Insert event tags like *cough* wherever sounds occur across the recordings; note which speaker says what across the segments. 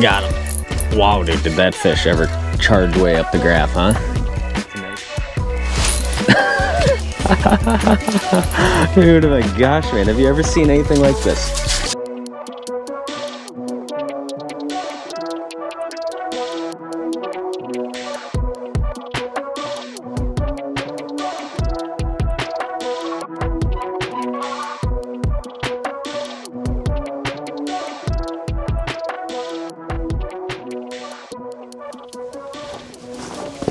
Speaker 1: Got him. Wow, dude, did that fish ever charge way up the graph, huh? *laughs* dude, my gosh, man, have you ever seen anything like this?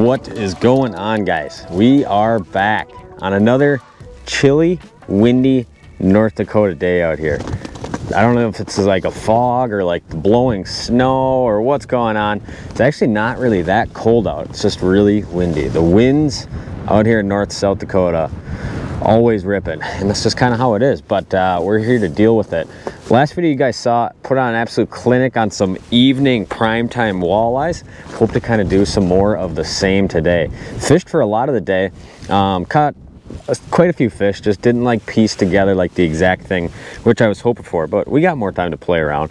Speaker 1: What is going on, guys? We are back on another chilly, windy North Dakota day out here. I don't know if it's like a fog or like blowing snow or what's going on. It's actually not really that cold out. It's just really windy. The winds out here in North South Dakota always ripping and that's just kind of how it is but uh, we're here to deal with it last video you guys saw put on an absolute clinic on some evening primetime walleyes. Hope to kind of do some more of the same today. Fished for a lot of the day. Um, caught quite a few fish just didn't like piece together like the exact thing which i was hoping for but we got more time to play around.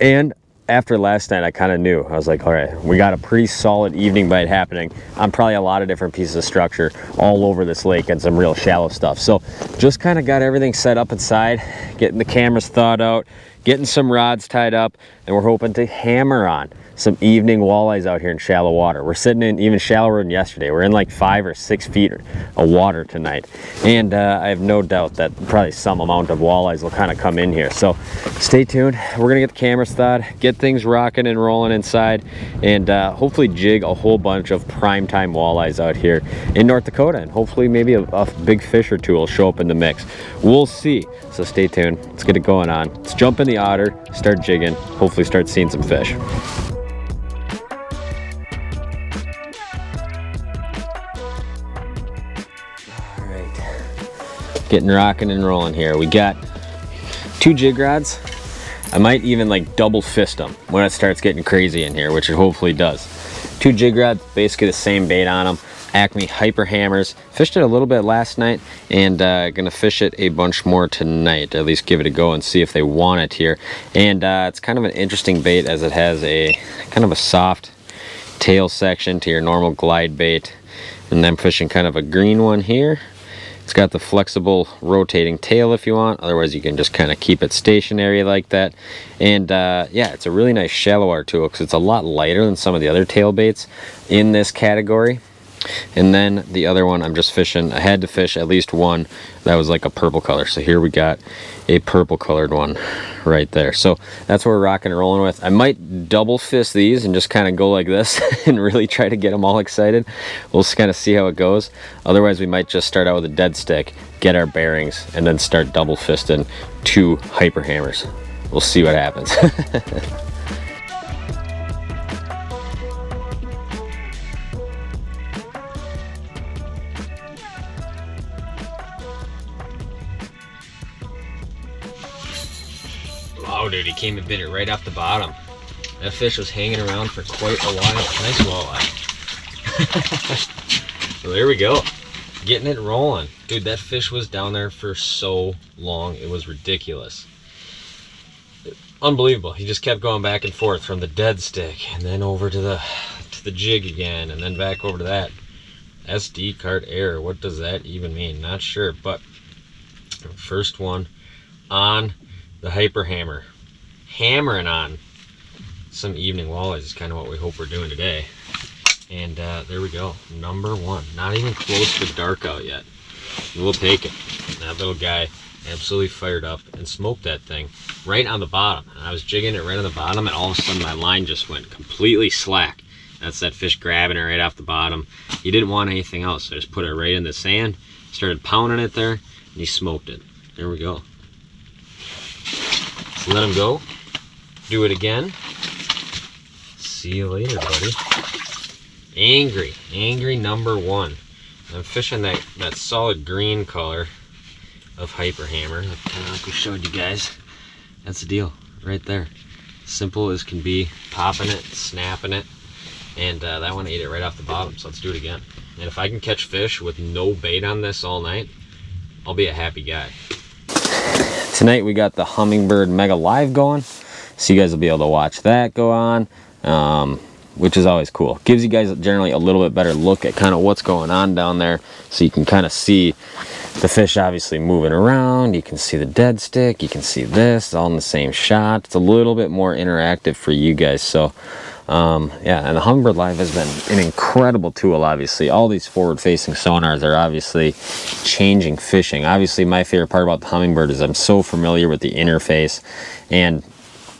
Speaker 1: And after last night, I kind of knew. I was like, all right, we got a pretty solid evening bite happening on probably a lot of different pieces of structure all over this lake and some real shallow stuff. So just kind of got everything set up inside, getting the cameras thawed out, getting some rods tied up, and we're hoping to hammer on some evening walleyes out here in shallow water. We're sitting in even shallower than yesterday. We're in like five or six feet of water tonight. And uh, I have no doubt that probably some amount of walleyes will kind of come in here. So stay tuned. We're gonna get the cameras thawed, get things rocking and rolling inside, and uh, hopefully jig a whole bunch of primetime walleyes out here in North Dakota. And hopefully maybe a, a big fish or two will show up in the mix. We'll see. So stay tuned. Let's get it going on. Let's jump in the otter, start jigging, hopefully start seeing some fish. Getting rocking and rolling here. We got two jig rods. I might even like double fist them when it starts getting crazy in here, which it hopefully does. Two jig rods, basically the same bait on them. Acme Hyper Hammers. Fished it a little bit last night and uh, gonna fish it a bunch more tonight. At least give it a go and see if they want it here. And uh, it's kind of an interesting bait as it has a kind of a soft tail section to your normal glide bait. And I'm fishing kind of a green one here it's got the flexible rotating tail if you want. Otherwise, you can just kind of keep it stationary like that. And uh, yeah, it's a really nice shallow water tool because it's a lot lighter than some of the other tail baits in this category. And then the other one, I'm just fishing. I had to fish at least one that was like a purple color. So here we got a purple colored one right there. So that's what we're rocking and rolling with. I might double fist these and just kind of go like this *laughs* and really try to get them all excited. We'll just kind of see how it goes. Otherwise, we might just start out with a dead stick, get our bearings, and then start double fisting two hyper hammers. We'll see what happens. *laughs* Oh, dude, he came and bit it right off the bottom. That fish was hanging around for quite a while. Nice walleye. *laughs* so there we go. Getting it rolling. Dude, that fish was down there for so long. It was ridiculous. Unbelievable. He just kept going back and forth from the dead stick and then over to the to the jig again and then back over to that. SD card error. What does that even mean? Not sure, but first one on the Hyper Hammer. Hammering on some evening walleyes is kind of what we hope we're doing today. And uh, there we go, number one. Not even close to dark out yet. We'll take it. That little guy absolutely fired up and smoked that thing right on the bottom. And I was jigging it right on the bottom and all of a sudden my line just went completely slack. That's that fish grabbing it right off the bottom. He didn't want anything else. So I just put it right in the sand, started pounding it there, and he smoked it. There we go let him go. Do it again. See you later, buddy. Angry. Angry number one. I'm fishing that, that solid green color of Hyper Hammer. Kind of like we showed you guys. That's the deal right there. Simple as can be. Popping it, snapping it. And uh, that one ate it right off the bottom. So let's do it again. And if I can catch fish with no bait on this all night, I'll be a happy guy. Tonight we got the Humminbird Mega Live going. So you guys will be able to watch that go on. Um, which is always cool. Gives you guys generally a little bit better look at kind of what's going on down there. So you can kind of see the fish obviously moving around. You can see the dead stick. You can see this all in the same shot. It's a little bit more interactive for you guys. So um, yeah, and the Humminbird Live has been an incredible tool, obviously. All these forward-facing sonars are obviously changing fishing. Obviously, my favorite part about the Humminbird is I'm so familiar with the interface, and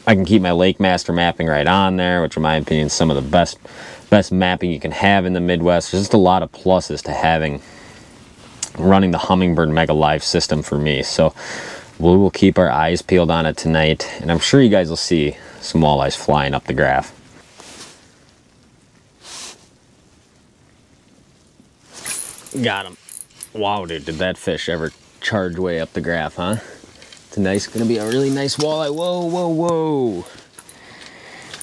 Speaker 1: I can keep my LakeMaster mapping right on there, which in my opinion is some of the best best mapping you can have in the Midwest. There's just a lot of pluses to having running the Humminbird Mega Live system for me. So we will keep our eyes peeled on it tonight, and I'm sure you guys will see some walleyes flying up the graph. Got him. Wow, dude, did that fish ever charge way up the graph, huh? Nice, gonna be a really nice walleye. Whoa, whoa, whoa.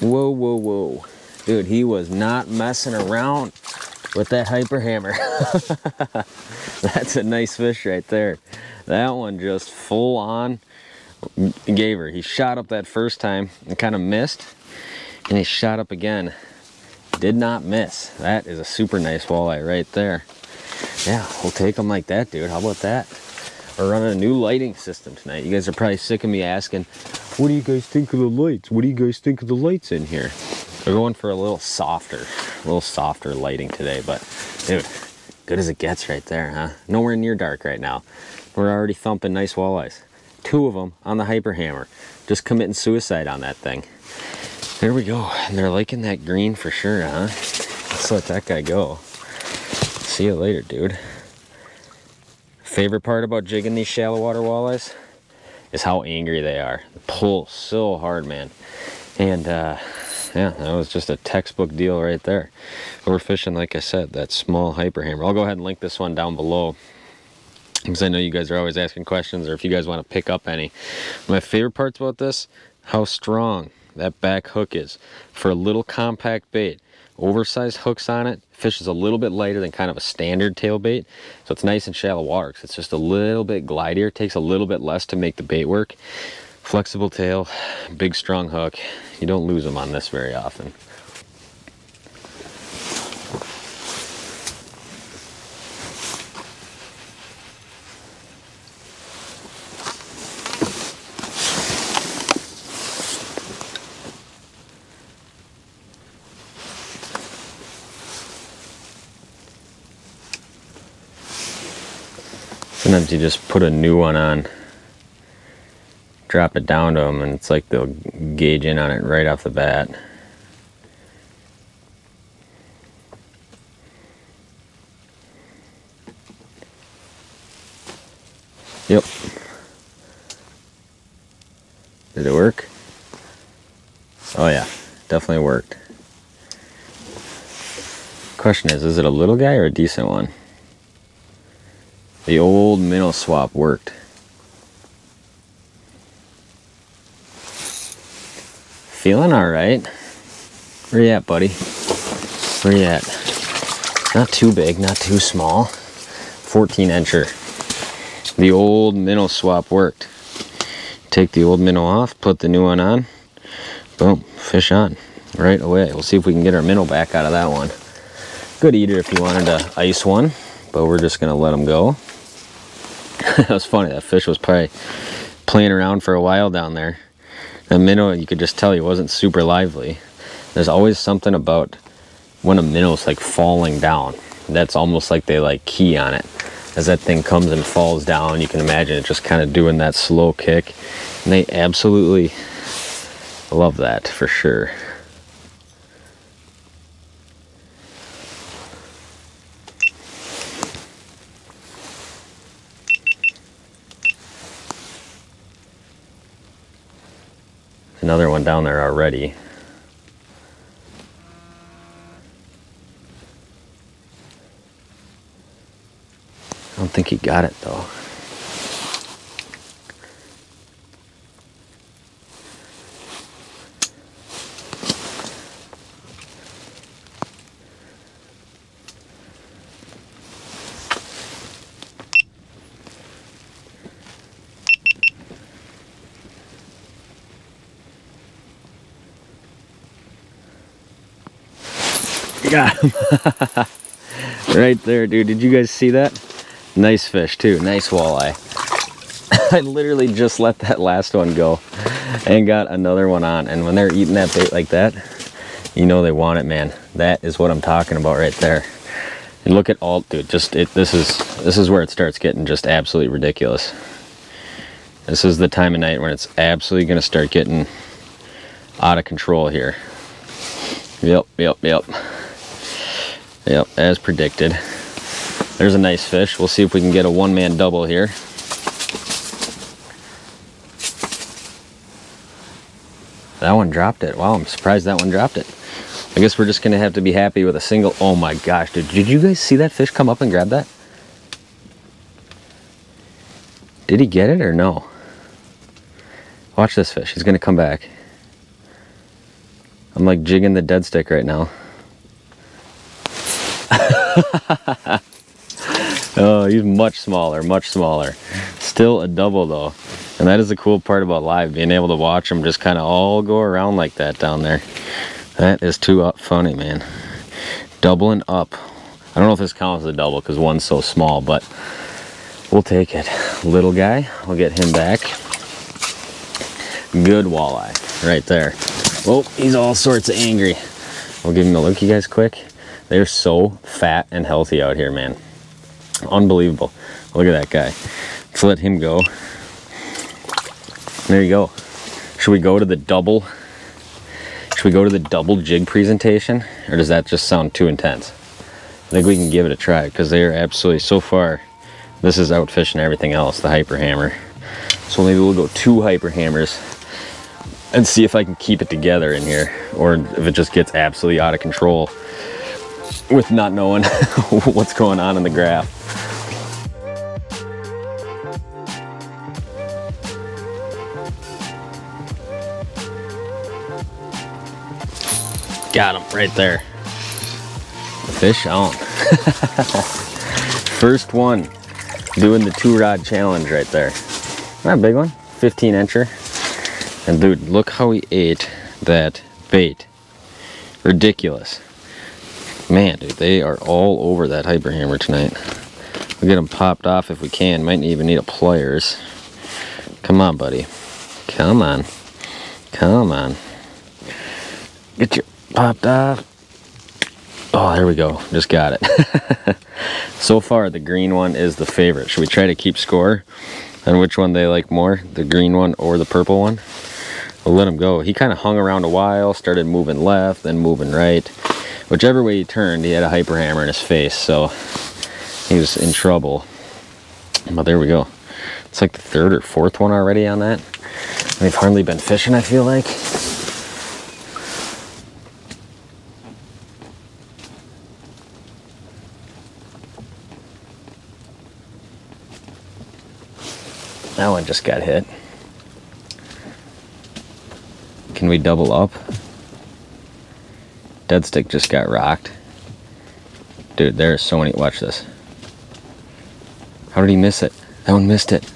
Speaker 1: Whoa, whoa, whoa. Dude, he was not messing around with that hyper hammer. *laughs* That's a nice fish right there. That one just full on gave her. He shot up that first time and kind of missed. And he shot up again. Did not miss. That is a super nice walleye right there. Yeah, we'll take them like that, dude. How about that? We're running a new lighting system tonight. You guys are probably sick of me asking, what do you guys think of the lights? What do you guys think of the lights in here? We're going for a little softer, a little softer lighting today, but dude, good as it gets right there, huh? Nowhere near dark right now. We're already thumping nice walleyes. Two of them on the hyper hammer, just committing suicide on that thing. There we go. And they're liking that green for sure, huh? Let's let that guy go. See you later, dude. Favorite part about jigging these shallow water walleyes is how angry they are. They pull so hard, man. And uh, yeah, that was just a textbook deal right there. We're fishing, like I said, that small hyper hammer. I'll go ahead and link this one down below because I know you guys are always asking questions or if you guys want to pick up any. My favorite parts about this, how strong that back hook is for a little compact bait oversized hooks on it. Fish is a little bit lighter than kind of a standard tail bait. So it's nice and shallow water it's just a little bit glidier. It takes a little bit less to make the bait work. Flexible tail, *sighs* big strong hook. You don't lose them on this very often. Sometimes you just put a new one on, drop it down to them, and it's like they'll gauge in on it right off the bat. Yep. Did it work? Oh yeah, definitely worked. Question is, is it a little guy or a decent one? The old minnow swap worked. Feeling all right. Where you at, buddy? Where you at? Not too big, not too small. 14 incher. The old minnow swap worked. Take the old minnow off, put the new one on. Boom, fish on right away. We'll see if we can get our minnow back out of that one. Good eater if you wanted to ice one, but we're just gonna let them go. *laughs* that was funny. That fish was probably playing around for a while down there. The minnow, you could just tell he wasn't super lively. There's always something about when a minnow's like falling down. That's almost like they like key on it. As that thing comes and falls down, you can imagine it just kind of doing that slow kick. And they absolutely love that for sure. Another one down there already. I don't think he got it though. Got him. *laughs* right there, dude. Did you guys see that? Nice fish too. Nice walleye. *laughs* I literally just let that last one go and got another one on. And when they're eating that bait like that, you know they want it, man. That is what I'm talking about right there. And look at all, dude, just it, this is, this is where it starts getting just absolutely ridiculous. This is the time of night when it's absolutely going to start getting out of control here. Yep, yep, yep. Yep, as predicted. There's a nice fish. We'll see if we can get a one-man double here. That one dropped it. Wow, I'm surprised that one dropped it. I guess we're just gonna have to be happy with a single. Oh my gosh, dude. Did you guys see that fish come up and grab that? Did he get it or no? Watch this fish. He's gonna come back. I'm like jigging the dead stick right now. *laughs* oh, he's much smaller, much smaller. Still a double though. And that is the cool part about live, being able to watch them just kind of all go around like that down there. That is too up funny, man. Doubling up. I don't know if this counts as a double because one's so small, but we'll take it. Little guy, we'll get him back. Good walleye right there. Oh, he's all sorts of angry. We'll give him a look, you guys, quick. They're so fat and healthy out here, man. Unbelievable. Look at that guy. Let's let him go. There you go. Should we go to the double? Should we go to the double jig presentation? Or does that just sound too intense? I think we can give it a try because they are absolutely, so far, this is outfishing everything else, the hyper hammer. So maybe we'll go two hyper hammers and see if I can keep it together in here or if it just gets absolutely out of control with not knowing *laughs* what's going on in the graph. Got him right there. Fish on. *laughs* First one doing the two rod challenge right there. Not a big one, 15 incher. And dude, look how he ate that bait. Ridiculous. Man, dude, they are all over that hyper hammer tonight. We'll get them popped off if we can. Might even need a pliers. Come on, buddy. Come on. Come on. Get your popped off. Oh, there we go. Just got it. *laughs* so far, the green one is the favorite. Should we try to keep score on which one they like more? The green one or the purple one? We'll let him go. He kind of hung around a while, started moving left, then moving right. Whichever way he turned, he had a hyper hammer in his face, so he was in trouble. But there we go. It's like the third or fourth one already on that. They've hardly been fishing, I feel like. That one just got hit. Can we double up? Dead stick just got rocked. Dude, there are so many. Watch this. How did he miss it? That one missed it.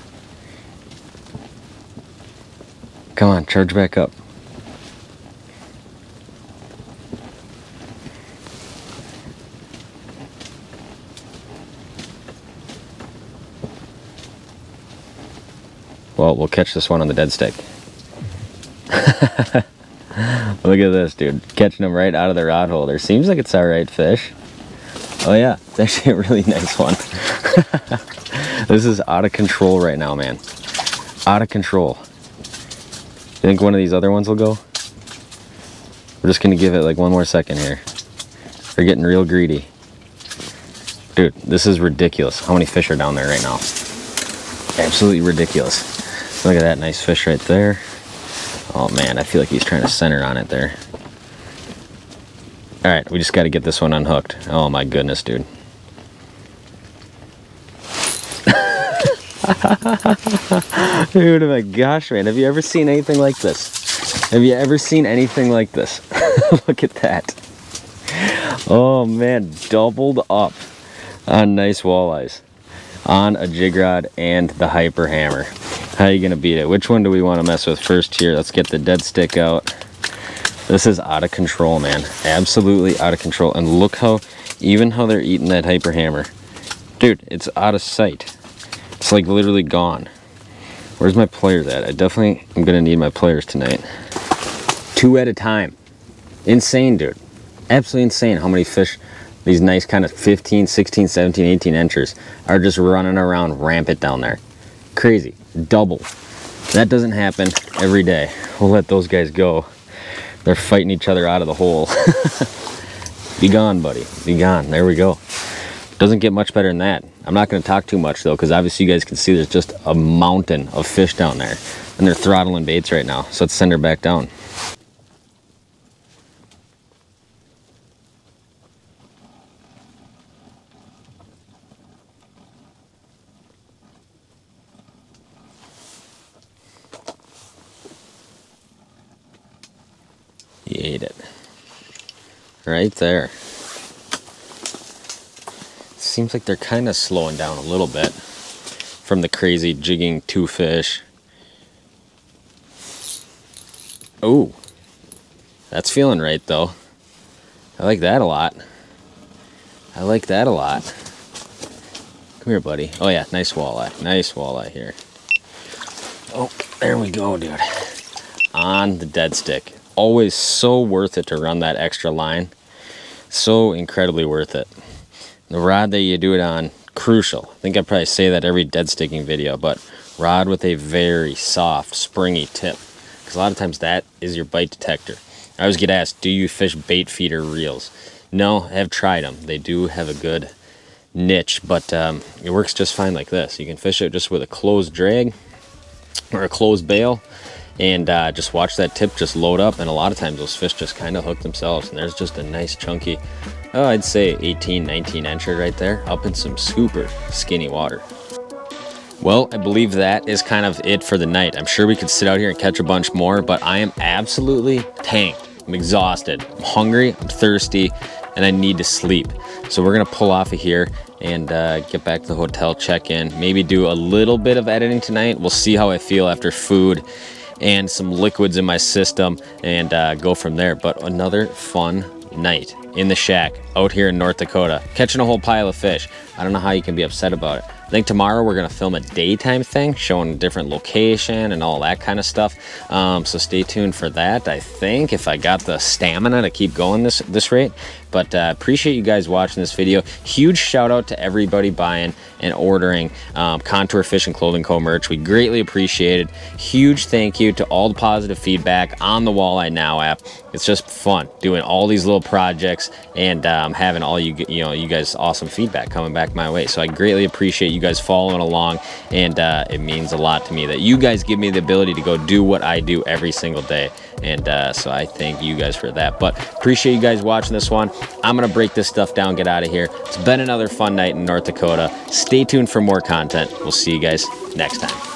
Speaker 1: Come on, charge back up. Well, we'll catch this one on the dead stick. *laughs* *laughs* Look at this, dude. Catching them right out of the rod holder. Seems like it's alright fish. Oh yeah, it's actually a really *laughs* nice one. *laughs* this is out of control right now, man. Out of control. You think one of these other ones will go? We're just gonna give it like one more second here. We're getting real greedy. Dude, this is ridiculous. How many fish are down there right now? Absolutely ridiculous. Look at that nice fish right there. Oh man, I feel like he's trying to center on it there. All right, we just got to get this one unhooked. Oh my goodness, dude. *laughs* dude, oh my gosh, man. Have you ever seen anything like this? Have you ever seen anything like this? *laughs* Look at that. Oh man, doubled up on nice walleyes on a jig rod and the hyper hammer. How are you gonna beat it? Which one do we want to mess with first here? Let's get the dead stick out. This is out of control, man. Absolutely out of control. And look how, even how they're eating that hyper hammer. Dude, it's out of sight. It's like literally gone. Where's my players at? I definitely am gonna need my players tonight. Two at a time. Insane, dude. Absolutely insane how many fish, these nice kind of 15, 16, 17, 18 inchers are just running around rampant down there. Crazy. Double. That doesn't happen every day. We'll let those guys go. They're fighting each other out of the hole. *laughs* Be gone, buddy. Be gone. There we go. Doesn't get much better than that. I'm not going to talk too much though, because obviously you guys can see there's just a mountain of fish down there. And they're throttling baits right now. So let's send her back down. He ate it. Right there. Seems like they're kind of slowing down a little bit from the crazy jigging two fish. Oh, that's feeling right though. I like that a lot. I like that a lot. Come here, buddy. Oh yeah, nice walleye. Nice walleye here. Oh, there we go, dude. On the dead stick always so worth it to run that extra line. So incredibly worth it. The rod that you do it on, crucial. I think I probably say that every dead sticking video, but rod with a very soft, springy tip. Because a lot of times that is your bite detector. I always get asked, do you fish bait feeder reels? No, I have tried them. They do have a good niche, but um, it works just fine like this. You can fish it just with a closed drag or a closed bail and uh, just watch that tip just load up and a lot of times those fish just kind of hook themselves and there's just a nice chunky oh I'd say 18 19 incher right there up in some super skinny water. Well I believe that is kind of it for the night. I'm sure we could sit out here and catch a bunch more but I am absolutely tanked. I'm exhausted. I'm hungry I'm thirsty and I need to sleep. So we're gonna pull off of here and uh, get back to the hotel check in maybe do a little bit of editing tonight. We'll see how I feel after food and some liquids in my system and uh, go from there. But another fun night in the shack out here in North Dakota, catching a whole pile of fish. I don't know how you can be upset about it. I think tomorrow we're gonna film a daytime thing, showing a different location and all that kind of stuff. Um, so stay tuned for that. I think if I got the stamina to keep going this this rate, but uh, appreciate you guys watching this video. Huge shout out to everybody buying and ordering um, Contour Fishing Clothing Co. merch. We greatly appreciate it. Huge thank you to all the positive feedback on the Walleye Now app. It's just fun doing all these little projects and um, having all you you know you guys awesome feedback coming back my way. So I greatly appreciate you guys following along, and uh, it means a lot to me that you guys give me the ability to go do what I do every single day. And uh, so I thank you guys for that. But appreciate you guys watching this one. I'm going to break this stuff down, get out of here. It's been another fun night in North Dakota. Stay tuned for more content. We'll see you guys next time.